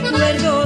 recuerdo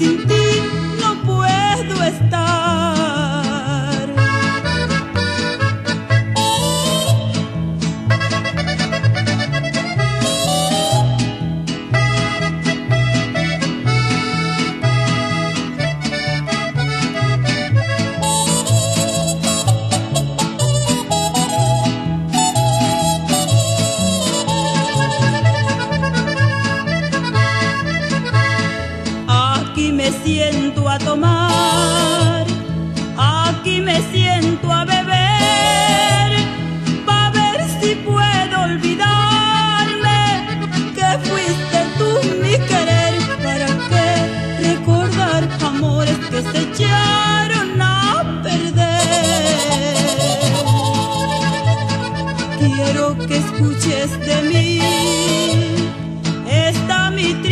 sin ti no puedo estar. Siento a tomar, aquí me siento a beber, pa' ver si puedo olvidarme que fuiste tú mi querer. ¿Para qué recordar amores que se echaron a perder? Quiero que escuches de mí esta mi triste